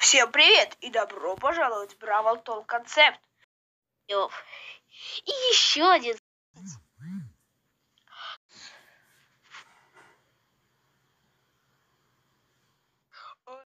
Всем привет и добро пожаловать в Бравл Толк Концепт. И еще один